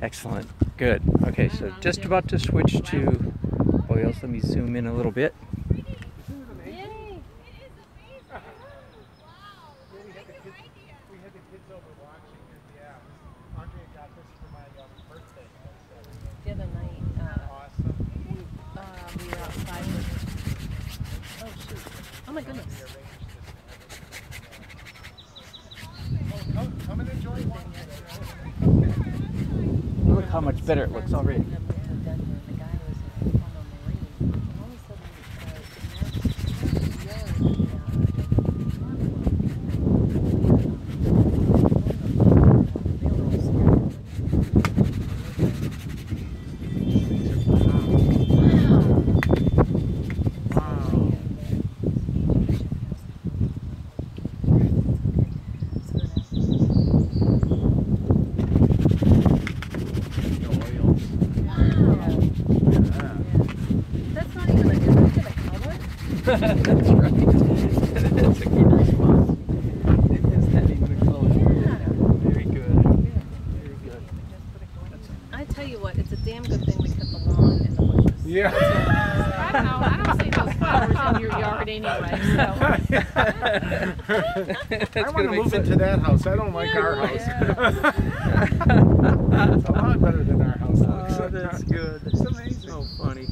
Excellent. Good. Okay, so just about to switch to oils. Let me zoom in a little bit. Yay! The other night, uh, uh, we were outside with. Oh shoot! Oh my goodness! Come and enjoy one. Look how much better it looks already. And I went to Denver, and the guy was on the marine. And all of a sudden, uh, the nurse- nurse yelled, That's not even like, is that even a color? That's right. That's a good response. It is not even a color. Very good. Very good. I tell you what, it's a damn good thing we cut the lawn and the bushes. Yeah. I don't know. I don't see those flowers in your yard anyway. So I want gonna move sense. into that house. I don't like our house. Yeah. it's a lot better than our house looks. Oh, that's good. It's amazing. So funny.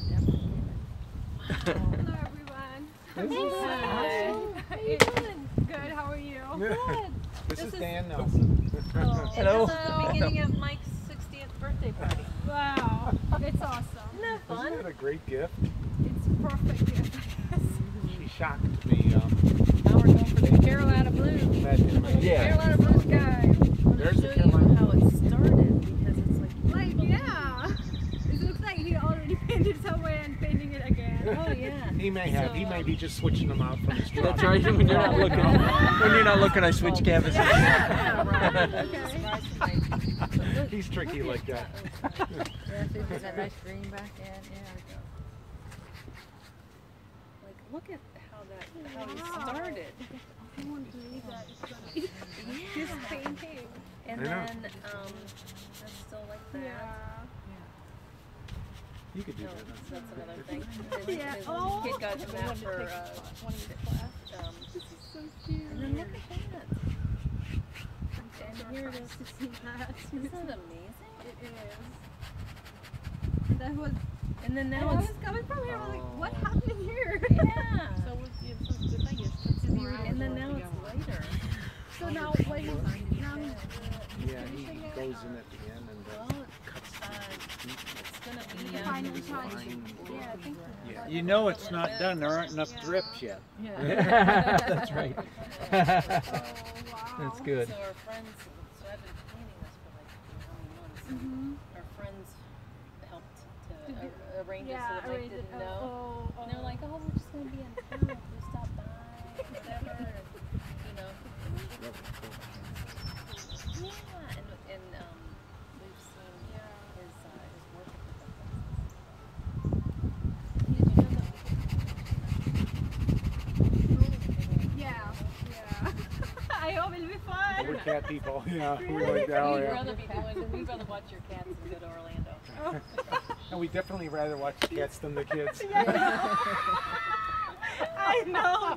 hello everyone. Hi. How you doing? Good. How are you? This, This is is- Dan Nelson. And Hello. This is the beginning of Mike's 60th birthday party. Wow. It's awesome. Isn't that Isn't fun? that a great gift? It's a perfect. gift, I guess. She shocked me. Um, Now we're going for the Carolina Blues. that in my Yeah. Carolina Blues guy. There's the show you Carolina. how it started because it's like, Like yeah. It looks like he already painted somewhere and painting it again. oh yeah. He may have. He may be just switching them out from his truck. That's right. When you're not looking, when you're not looking, I switch canvases. Yeah, right. Okay. He's tricky like that. Yeah, see, there's that nice green back in. Yeah. Like, look at how that how he started. I won't believe that it's gonna be this painting. And then um, that's still like that. Yeah. You could do No, that. that's another thing. Yeah. his Oh. kid got him out for uh, um, This is so cute. and then look at that. And here it is. to see that. Isn't that amazing? It is. That was. And then And now I it's was coming from here. I was like, what Oh. happened here? yeah. So what, yeah, so the thing is, puts more hours And then on now to it's go. later. So now what is now he's Yeah, he goes in at the end and Well, then cuts uh, it's gonna be. the final his touch. line. Yeah, I think Yeah. You know it's not done. There aren't enough drips yet. yeah. That's right. Oh. That's good. So our friends, so I've been painting this for like months. Mm-hmm. Our friends helped to To ar- arrange it so that Mike didn't know. Oh, oh, And they're like, oh, we're just gonna be in town. If we stop by, whatever, and, you know. Yeah, and, and um, we've seen his uh, his work at different places. Yeah, yeah. I hope it'll be fun. We're cat people. Yeah, we like We'd that. Oh, yeah. rather be going. We'd rather watch your cats than go to Orlando. And we definitely rather watch the cats than the kids. I know.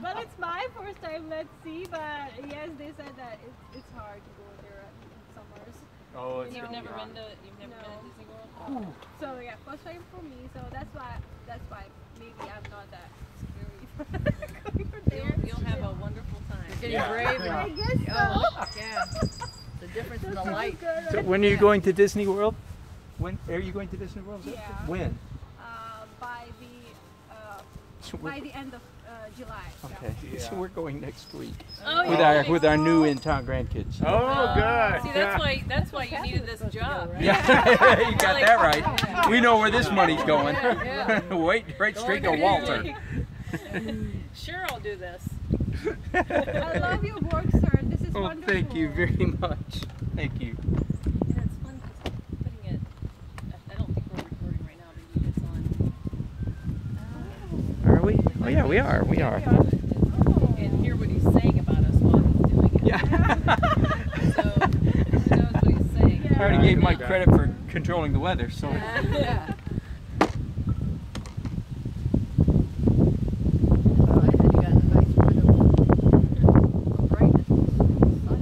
but it's my first time. Let's see. But yes, they said that it's, it's hard to go there in summers. Oh, it's You've never hard. been to you've never No. been to Disney World. So yeah, first time for me. So that's why that's why maybe I'm not that You'll, you'll have a wonderful time. Getting Yeah. brave I and guess so. oh yeah, the difference in the light. So when are you going to Disney World? When are you going to Disney World? Yeah. When? Uh, by the uh, So by the end of uh, July. so. okay. So Yeah. we're going next week Oh, with yeah. our with our new in-town grandkids. Oh, good. See, that's why that's why you needed this job. Yeah, you got that right. We know where this money's going. Yeah. Wait, right straight to Walter. Sure, I'll do this. I love your work, sir. This is Oh, wonderful. thank you very much. Thank you. Yeah, it's fun 'cause putting it. I- I don't think we're recording right now, but you- it's on. Oh. Are we? Oh yeah, we are. We are. Oh. And hear what he's saying about us while he's doing it. Yeah. So who knows what he's saying? Yeah. I already gave Mike credit for controlling the weather, so. Yeah. Well, I said you got a nice bit of of brightness sun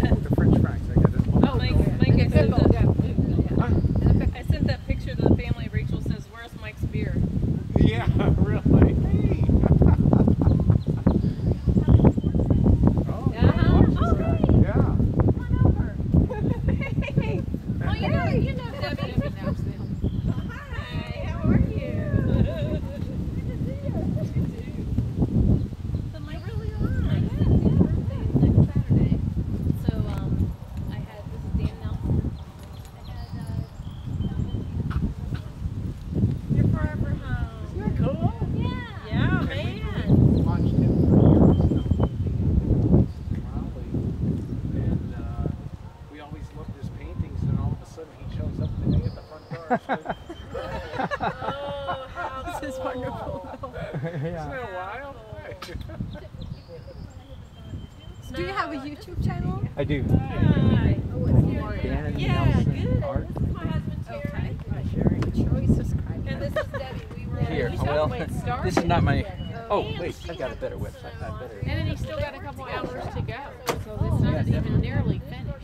Oh, the French fries. I got it. Oh, Mike, Mike, I now. sent, Pickle, the, yeah. And the pickle. I sent that picture to the family. Rachel says, "Where's Mike's beer?" Yeah, really. Hey. oh, Uh-huh. watch this guy. Yeah. Oh, you know, you know Debbie. Hi, how are you? So Mike really on. Yeah, his birthday is next Saturday. So um, I had this is Dan Nelson. I had uh, your forever home. Isn't that cool? Yeah. Yeah, man. Watched him for years now. Raleigh. And uh, we always loved his paintings, and all of a sudden he shows up today at the front door. Oh, how This is wonderful. Isn't that wild? Do you have a YouTube channel? I do. Hi. Dan Yeah, Nelson good. Art. This is my husband Terry. Choice subscribe. And this is Debbie. We were Here, well, the way it started. this is not my. Oh, wait, I got a better website. I better. And then he's still got a couple hours to go, so it's not even nearly finished.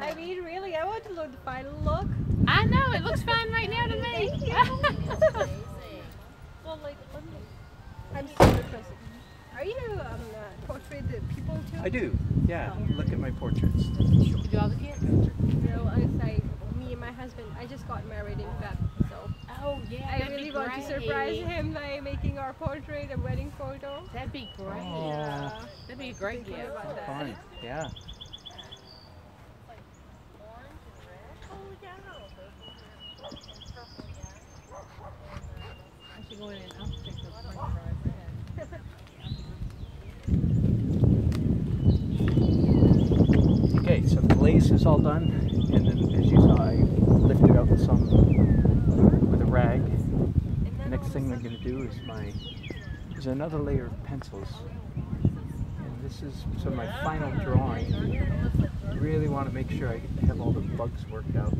I mean, really, I want to look the final look. I know, it looks fine right now to me. Thank you. Well, like, let me. I'm so interested. Are you um, portrait the people too? I do. Yeah, oh. look at my portraits. You do all the? No, it's like me and my husband. I just got married in Feb, so Oh, yeah, I that'd really be want to surprise him by making our portrait a wedding photo. That'd be great. Yeah. That'd be a great gift. about that. Fine. Yeah. I should go in and I'll stick the french fries in. Okay, so the glaze is all done, and then as you saw, I lifted out some with a rag. The next thing I'm going to do is my is another layer of pencils, and this is so my final drawing. I really want to make sure I have all the bugs worked out.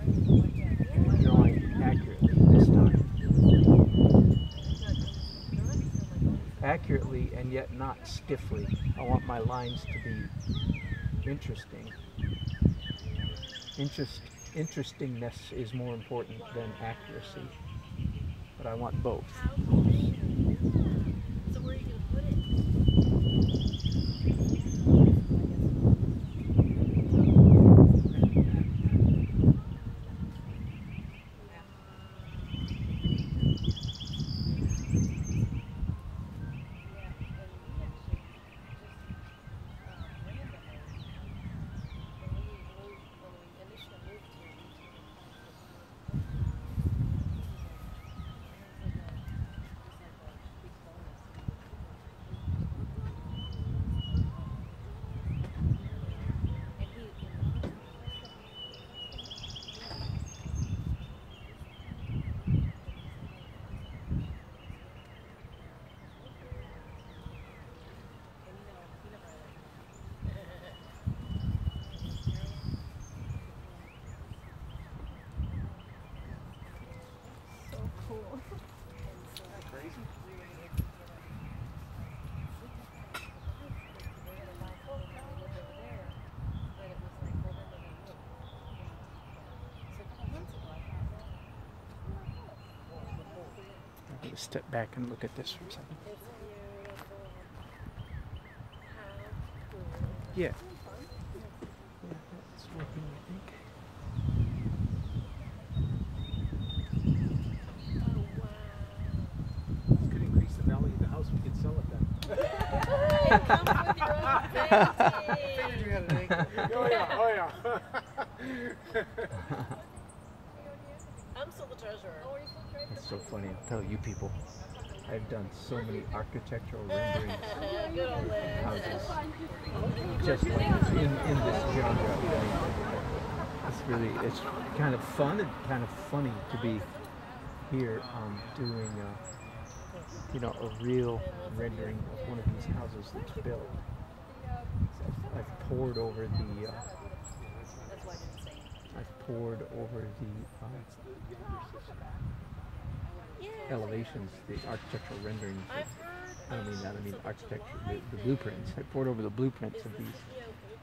And drawing accurately this time. Accurately and yet not stiffly. I want my lines to be interesting. Interest, interestingness is more important than accuracy, but I want both. So where are you gonna put it? So cool. I'm to step back and look at this for a second. Yeah. Yeah, that's working, I think. Could increase the value of the house. We could sell it then. It comes with your own fancy. oh yeah, oh yeah. I'm still the treasurer. Oh, are you still treasurer? So funny. I'll tell you people, I've done so many architectural renderings houses. Just like in, in this genre. It's really, it's kind of fun and kind of funny to be here um, doing uh, you know, a real rendering of one of these houses that's built. I've, poured over the, uh, I. I've poured over the uh. Elevations, the architectural renderings. I've Of, heard. I don't mean that. I mean some architecture, the, the blueprints. I poured over the blueprints of these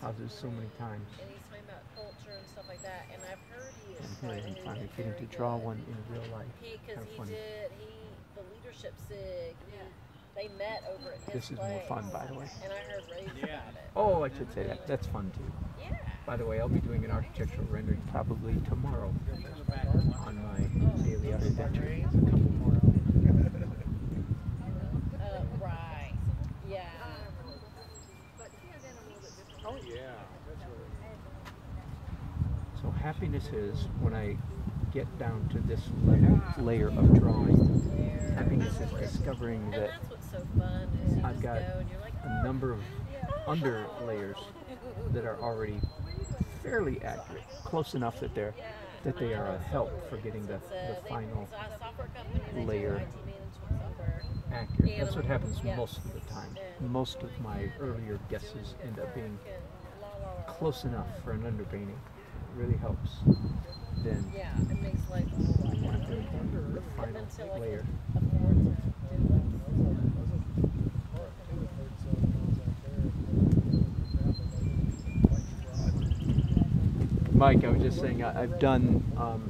houses so many times. and he's talking about culture and stuff like that. And I've heard he is And here like, I'm finally getting to draw good. one in real life. Because Kinda he funny. did, he, the leadership sig, he, they met over at his This is more fun, by the way. And I heard raves Yeah. about it. Oh, I should say that. That's fun too. Yeah. By the way, I'll be doing an architectural rendering probably tomorrow on my daily architecture. Uh, right. Yeah. Oh yeah. So happiness is when I get down to this level, layer of drawing. Happiness is discovering that so fun is you I've got go and you're a number of under layers that are already fairly accurate, close enough that they're that they are a help for getting the, the final a software company, layer. Software. accurate. That's what happens most of the time. Most of my earlier guesses end up being close enough for an underpainting. It really helps. Then Yeah, it makes life a whole lot when better. the final layer. can afford to do that. Mike, I was just saying, I, I've done um,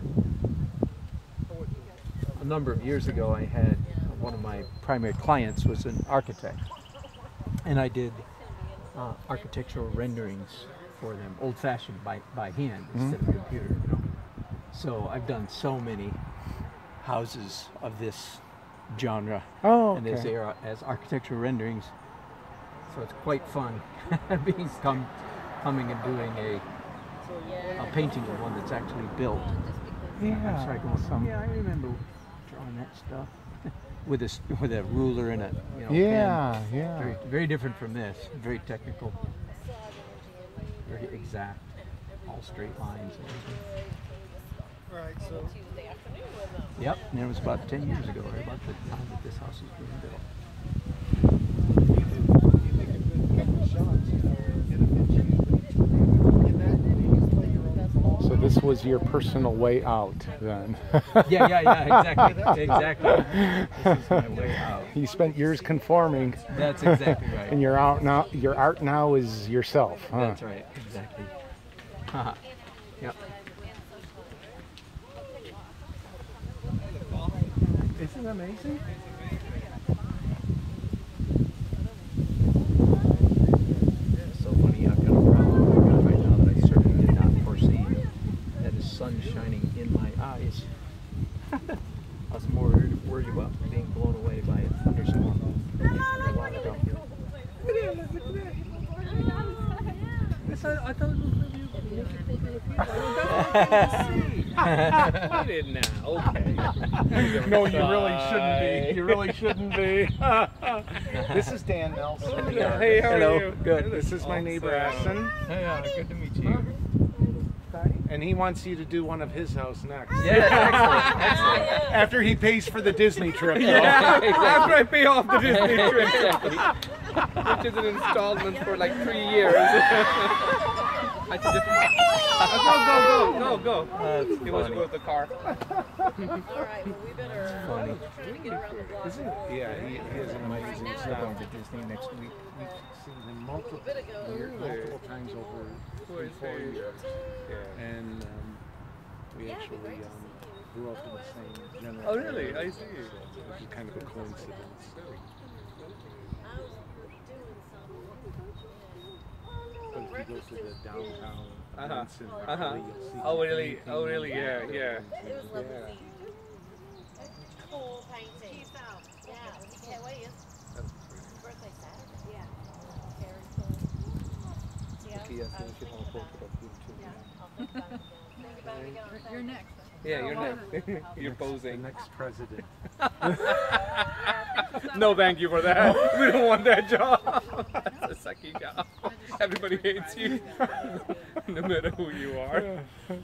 a number of years ago. I had one of my primary clients was an architect, and I did uh, architectural renderings for them, old-fashioned by by hand instead of computer. You know, so I've done so many houses of this genre Oh, and this era as architectural renderings. So it's quite fun being come, coming and doing a. a painting of one that's actually built. I'm sorry, awesome. yeah, I remember drawing that stuff with a s- with a ruler and a you know Yeah, pen. yeah. Very, very different from this. Very technical, oh, very exact, all straight lines. And everything. Right, On a Tuesday afternoon with them. Yep, and it was about ten years ago, right about the time that this house was being built. So this was your personal way out then. Yeah, yeah, yeah, exactly, exactly. This is my way out. you spent years conforming, That's exactly right. and your out now. Your art now is yourself. Huh? That's right, exactly. Haha. yep. Isn't it amazing? It's so funny, I've got a problem I've got right now that I certainly did not foresee. That is sun shining in my eyes. I was more worried worried about being blown away by a thunderstorm a while ago. I thought it was I did now. Okay. No, you really shouldn't be. You really shouldn't be. this is Dan Nelson. Hey, how Hello. are you? Good. This is my neighbor Assen, Yeah, good to meet you. And he wants you to do one of his house next. Yeah, excellent, excellent. After he pays for the Disney trip. though. After I pay off the Disney trip, which is an installment for like three years. I should just go, go, go, go, go. That's He wants funny. to go with the car. All right, well, we better, uh, funny. we're trying to get around the block. Isn't it? Yeah, he, he has an amazing Now- We're style. going to Disney next week. We've seen him multiple, year- multiple times over three, four years. And um, we Yeah, actually um, grew up in the same general Oh, really? I see. So it was kind of a coincidence. I was doing some. But if you go to the downtown Uh-huh. events in Uh-huh. Raleigh, you'll see Oh, him really? painting Oh, really? and Yeah, doing yeah. things It was and- lovely yeah. seeing you. Cool painting. Yeah, yeah, what is? Birthday Saturday. Yeah. Very cool. Yeah, He has I was to get thinking all about portrait it. of you too. I'll think about it again. Think about it again. You're next. Yeah, you're next. You're The posing. next president. No, thank you for that. We don't want that job. sucking up. Everybody hates you, no matter who you are.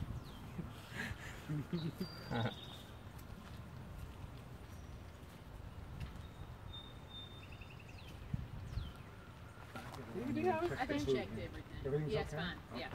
I checked everything. Yeah, it's fine. Yeah.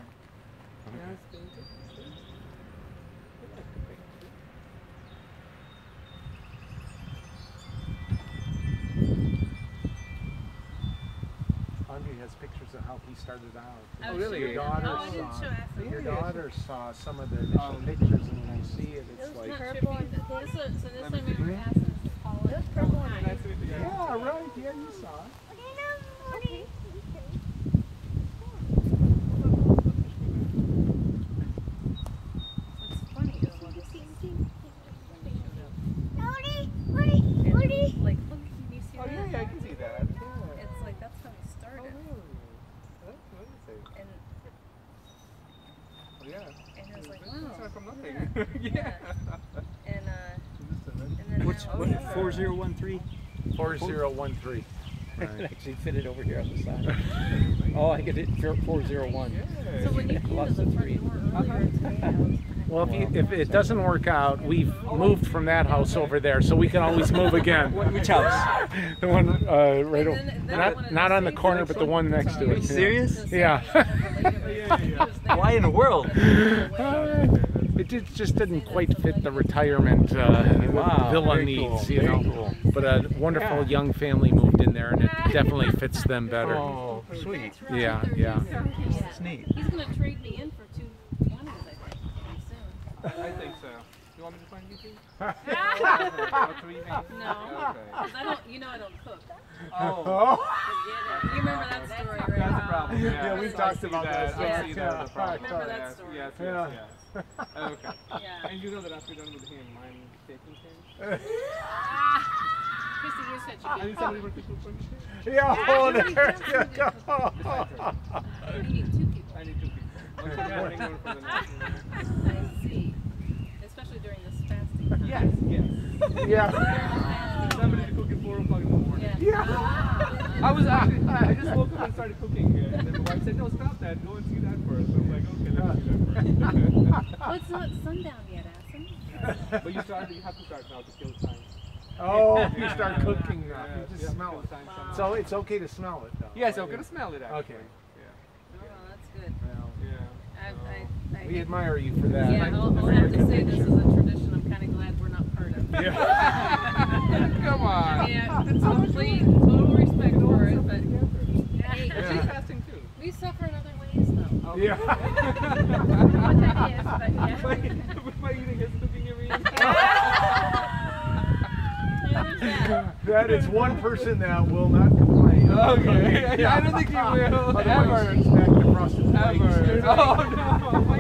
Pictures of how he started out. Oh, really? Your daughter Oh, saw. show Ashley. Your Yeah, yeah, daughter saw some of the initial oh. pictures, and when I see it, it's Not like, sure if purple and this pink. is- So this one time we were asking it. That's purple and Hi. Nice to meet you guys. yeah, right, yeah, you saw it. Okay. 4013? 4013. Right. I can actually fit it over here on the side. oh, I could hit 401. Yeah. So when you the three. Well, if, you, if, it doesn't work out, we've moved from that house over there, so we can always move again. Which house? the one uh, right over, not, not on the corner, but the one next to it. Are you serious? Yeah. Why in the world? It did, just didn't quite fit the retirement uh, Wow, villa needs, cool, you very know. cool. But a wonderful young family moved in there, and it definitely fits them better. Oh, sweet. Yeah, yeah. That's neat. He's gonna trade me in for two twenties, I think, pretty soon. I think so. You want me to find you two? Or three maybe? No, Okay. 'cause I don't. You know I don't cook. Oh. Forget it. You remember that story, right? That's a problem. Yeah, Yeah, we I talked about that. I Yeah. Yeah. that as a problem. Remember that Yes, story. Yes, Yeah. Yes, yes. Okay. Yeah. And you know that after done with him, I'm taking him. Ah! Chrissy, ah, you said I you need could somebody for people for me. Yeah, oh, there you go. You need two people. I need two people. One for the morning, one for the night. I see. Especially during this fasting. Yes, yes. Yeah. During the fasting. Somebody to cook at 4 o'clock in the morning. Yeah. Ah. I was actually, I just woke up and started cooking. And then my wife said, no, stop that. Go and see that first. I'm like, okay, let me see that first. Well, it's not sundown yet, Asim. but you start, you have to start now to kill time. Oh, you start cooking now. Yeah, You you just have to smell it. time somehow. So it's okay to smell it, though. Yes, I'm gonna smell it actually. Okay. Yeah. Oh, that's good. Well, I, Yeah. I, I, we admire you for that. yeah, I'll, I'll have to say this is a tradition I'm kind of glad we're not part of. Come on. Yeah, complete, total respect for it, but hey, She's fasting too. we suffer in other ways though. Yeah. What that is, but yeah. By, by eating his cooking, you mean? Yeah, there's that. that is one person that will not complain. Okay. I don't think he will. Otherwise, Ever. he's back to frosted flakes. Ever. Oh no. My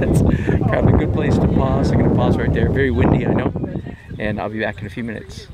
That's kind of a good right there. Very windy, I know. And I'll be back in a few minutes.